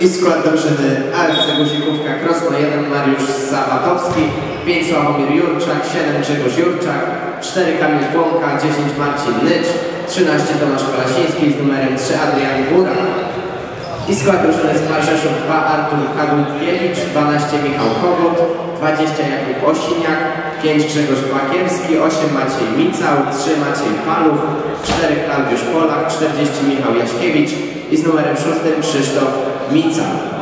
I skład drużyny AFC Guzikówka Krosno 1 Mariusz Zawatowski, 5 Sławomir Jurczak, 7 Grzegorz Jurczak, 4 Kamil Błąka, 10 Marcin Nycz, 13 Tomasz Kolasiński z numerem 3 Adrian Góra. I skład drużyny z Rzeszów 2 Artur Kadłubkiewicz, 12 Michał Kogut, 20 Jakub Osiniak, 5 Grzegorz Płakiewski, 8 Maciej Micał, 3 Maciej Paluch, 4 Klaudiusz Polak, 40 Michał Jaśkiewicz i z numerem 6 Krzysztof Mica.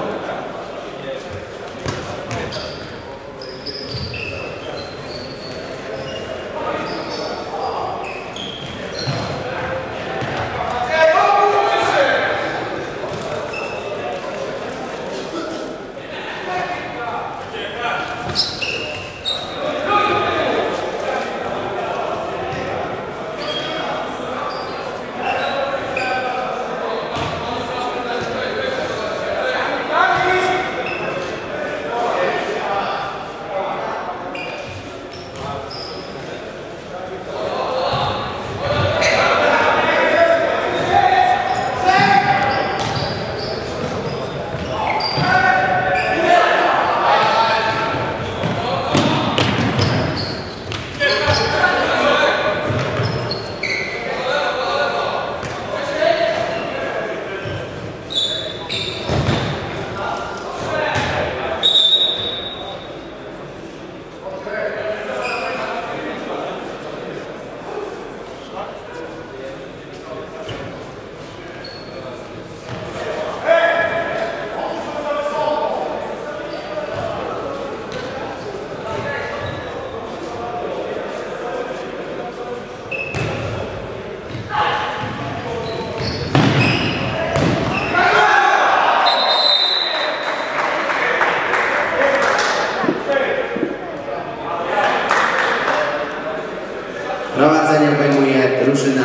Prowadzenie obejmuje drużyna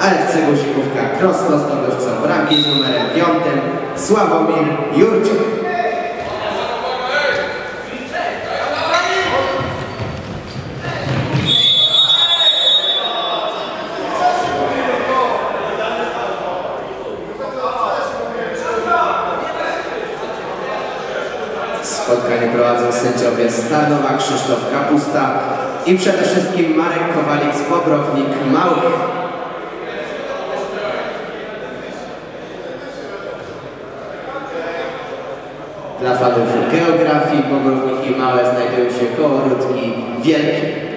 AFC Guzikówka Krosno zdobywcą bramki z numerem 5 Sławomir Jurczyk. Spotkanie prowadzą sędziowie Stanowa, Krzysztof Kapusta i przede wszystkim Marek Kowalik z Bobrownik Małych. Dla fanów geografii Bobrowniki Małe znajdują się koło Rudki Wielkiej.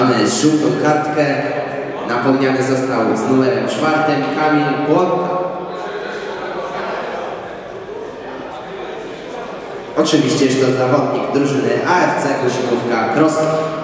Mamy żółtą kartkę. Napomniany został z numerem czwartym Kamil Błonka. Oczywiście jest to zawodnik drużyny AFC Guzikówka Krosno.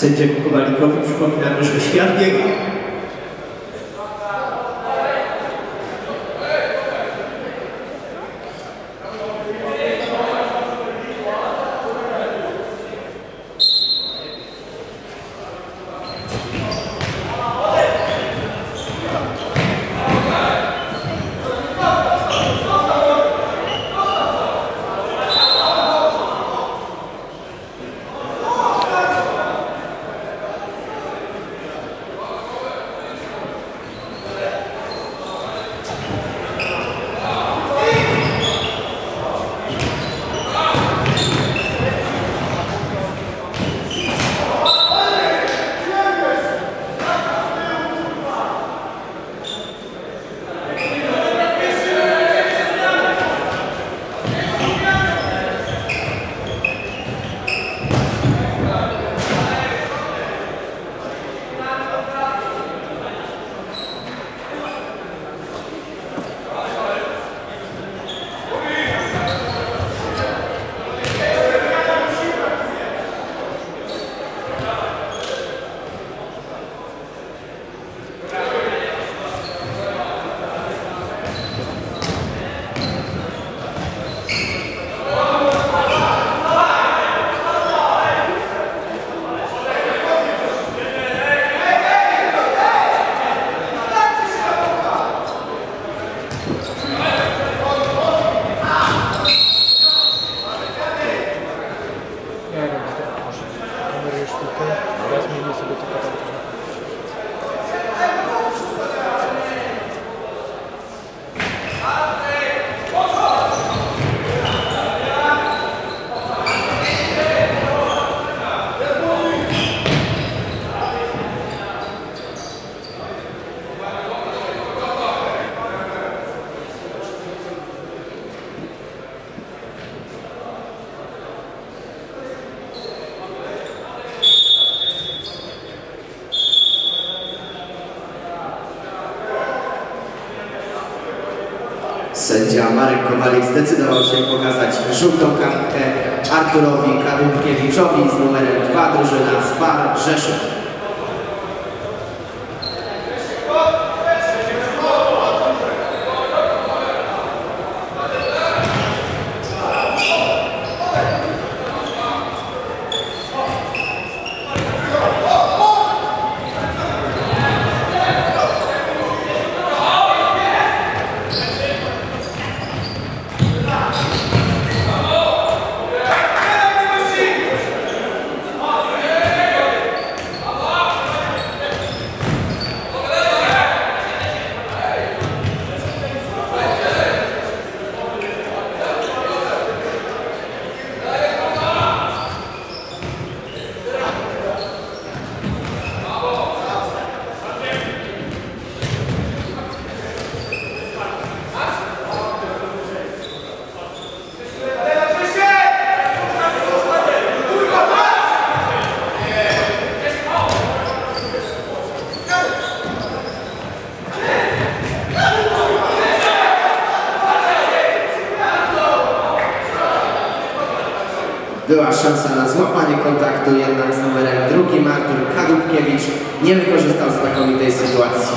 Sędziemu Kowalikowi przypominamy, że świat biega. Kowalik zdecydował się pokazać żółtą kartkę Arturowi Kadłubkiewiczowi z numerem 2 drużyna Spar Rzeszów. Była szansa na złapanie kontaktu, jednak z numerem drugim Artur Kadubkiewicz nie wykorzystał znakomitej sytuacji.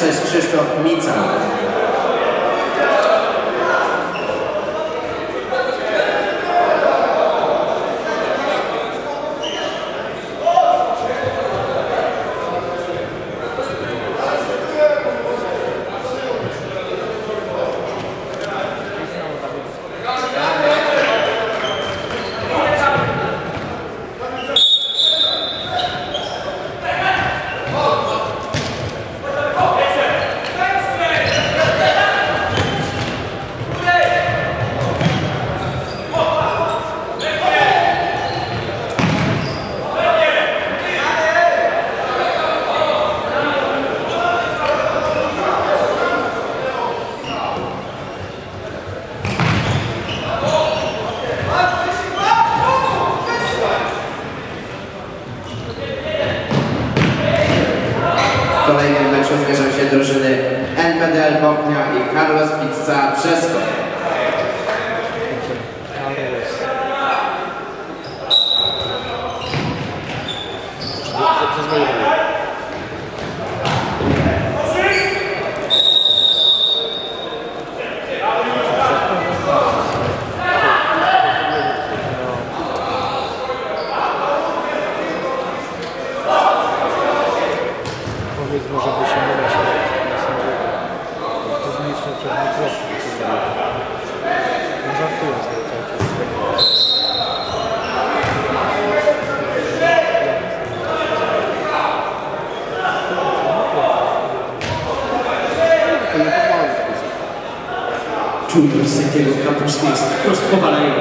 66 Krzysztof Mica. Thank. Junior sędziego Kapusny jest wprost powalają.